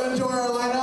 going to enjoy our lineup.